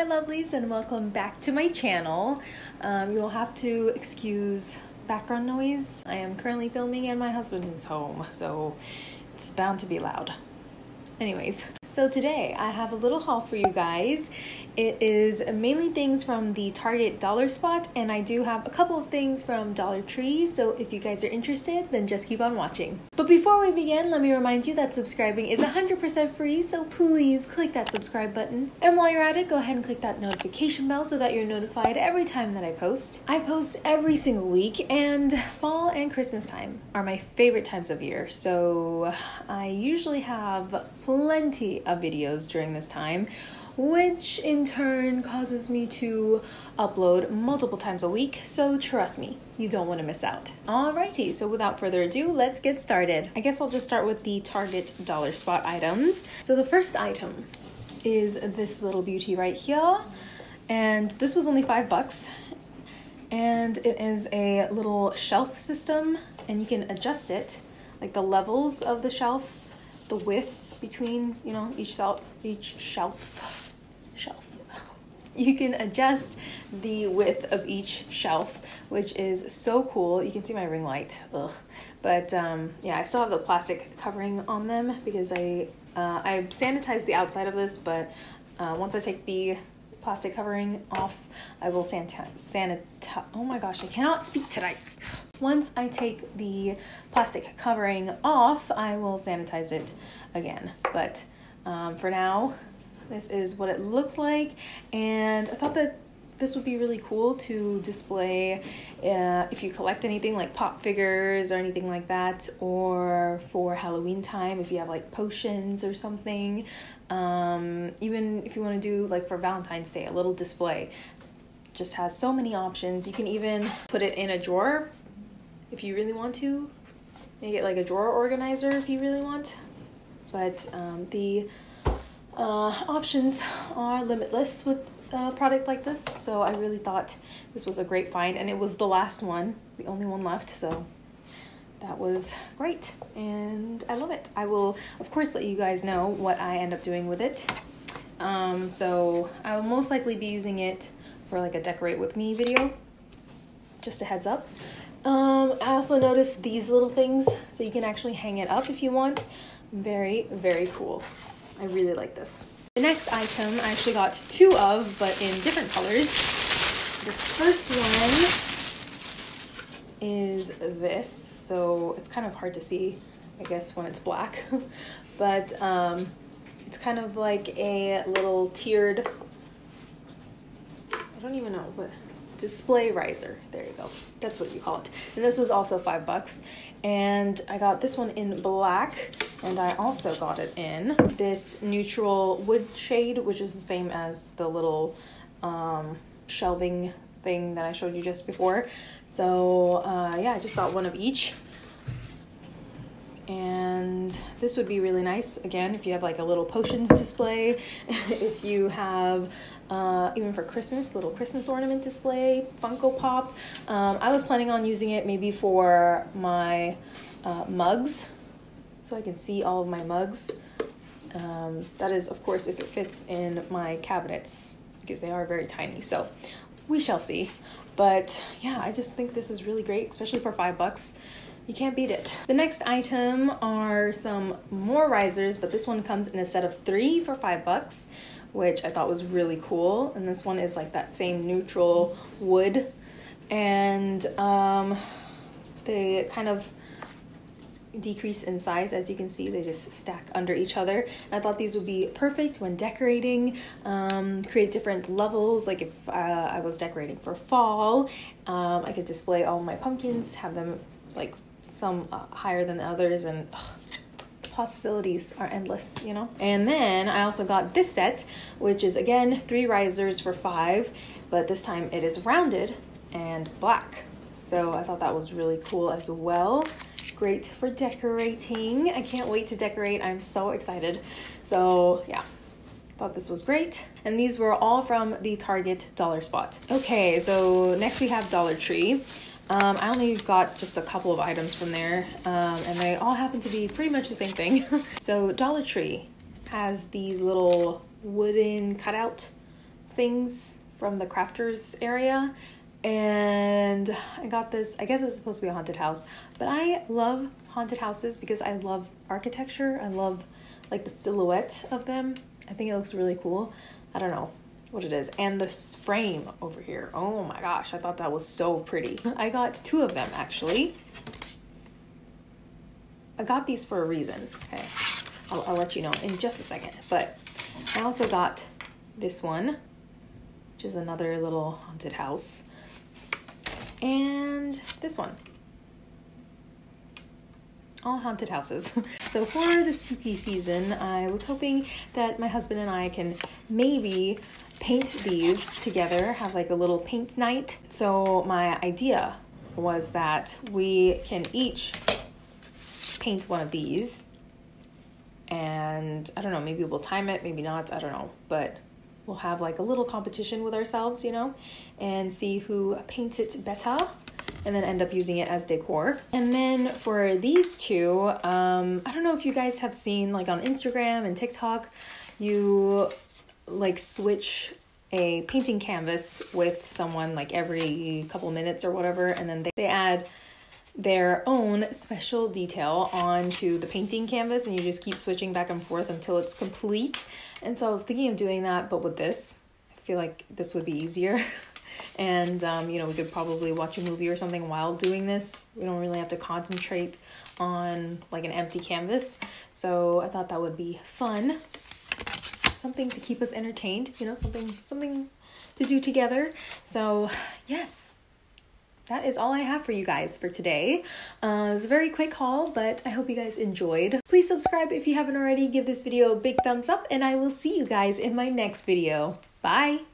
my lovelies and welcome back to my channel. Um, you'll have to excuse background noise. I am currently filming and my husband is home, so it's bound to be loud. Anyways, so today I have a little haul for you guys. It is mainly things from the Target dollar spot and I do have a couple of things from Dollar Tree, so if you guys are interested, then just keep on watching. But before we begin, let me remind you that subscribing is 100% free, so please click that subscribe button. And while you're at it, go ahead and click that notification bell so that you're notified every time that I post. I post every single week and fall and Christmas time are my favorite times of year, so I usually have plenty of videos during this time which in turn causes me to upload multiple times a week. So trust me, you don't want to miss out. Alrighty, so without further ado, let's get started. I guess I'll just start with the Target dollar spot items. So the first item is this little beauty right here. And this was only five bucks. And it is a little shelf system and you can adjust it, like the levels of the shelf, the width between, you know, each shelf, each shelf shelf. You can adjust the width of each shelf, which is so cool. You can see my ring light, ugh. But um, yeah, I still have the plastic covering on them because I uh, I sanitized the outside of this, but uh, once I take the plastic covering off, I will sanitize. Sanitize. Oh my gosh, I cannot speak today. Once I take the plastic covering off, I will sanitize it again. But um, for now, this is what it looks like and I thought that this would be really cool to display uh, if you collect anything like pop figures or anything like that or for Halloween time if you have like potions or something. Um, even if you want to do like for Valentine's Day a little display just has so many options. You can even put it in a drawer if you really want to. Make it like a drawer organizer if you really want. But um, the uh, options are limitless with a product like this, so I really thought this was a great find, and it was the last one, the only one left, so that was great, and I love it. I will, of course, let you guys know what I end up doing with it. Um, so I will most likely be using it for like a decorate with me video, just a heads up. Um, I also noticed these little things, so you can actually hang it up if you want. Very, very cool. I really like this. The next item I actually got two of, but in different colors. The first one is this. So it's kind of hard to see, I guess, when it's black. but um, it's kind of like a little tiered, I don't even know what, display riser. There you go. That's what you call it. And this was also five bucks and I got this one in black and I also got it in this neutral wood shade which is the same as the little um, shelving thing that I showed you just before so uh, yeah I just got one of each and this would be really nice again if you have like a little potions display if you have uh, even for Christmas little Christmas ornament display Funko Pop. Um, I was planning on using it maybe for my uh, mugs so I can see all of my mugs. Um, that is of course if it fits in my cabinets because they are very tiny so we shall see. But yeah I just think this is really great especially for five bucks you can't beat it. The next item are some more risers, but this one comes in a set of three for five bucks, which I thought was really cool. And this one is like that same neutral wood. And um, they kind of decrease in size as you can see they just stack under each other i thought these would be perfect when decorating um, create different levels like if uh, i was decorating for fall um, i could display all my pumpkins have them like some uh, higher than the others and ugh, possibilities are endless you know? And then i also got this set which is again three risers for five but this time it is rounded and black. So i thought that was really cool as well. Great for decorating. I can't wait to decorate. I'm so excited. So yeah thought this was great. And these were all from the target dollar spot. Okay so next we have dollar tree um, I only got just a couple of items from there, um, and they all happen to be pretty much the same thing. so Dollar Tree has these little wooden cutout things from the crafters area and I got this. I guess it's supposed to be a haunted house, but I love haunted houses because I love architecture. I love like the silhouette of them. I think it looks really cool. I don't know what it is. And this frame over here. Oh my gosh, I thought that was so pretty. I got two of them actually. I got these for a reason. Okay, I'll, I'll let you know in just a second. But I also got this one, which is another little haunted house and this one. All haunted houses. so for the spooky season, I was hoping that my husband and I can maybe paint these together, have like a little paint night. So my idea was that we can each paint one of these. And I don't know, maybe we'll time it, maybe not, I don't know, but we'll have like a little competition with ourselves, you know, and see who paints it better and then end up using it as decor. And then for these two, um, I don't know if you guys have seen like on Instagram and TikTok, you like switch a painting canvas with someone like every couple minutes or whatever, and then they, they add their own special detail onto the painting canvas and you just keep switching back and forth until it's complete. And so I was thinking of doing that, but with this, I feel like this would be easier. and, um, you know, we could probably watch a movie or something while doing this. We don't really have to concentrate on like an empty canvas. So I thought that would be fun. Something to keep us entertained, you know, something, something to do together. So yes, that is all I have for you guys for today. Uh, it was a very quick haul, but I hope you guys enjoyed. Please subscribe if you haven't already. Give this video a big thumbs up, and I will see you guys in my next video. Bye!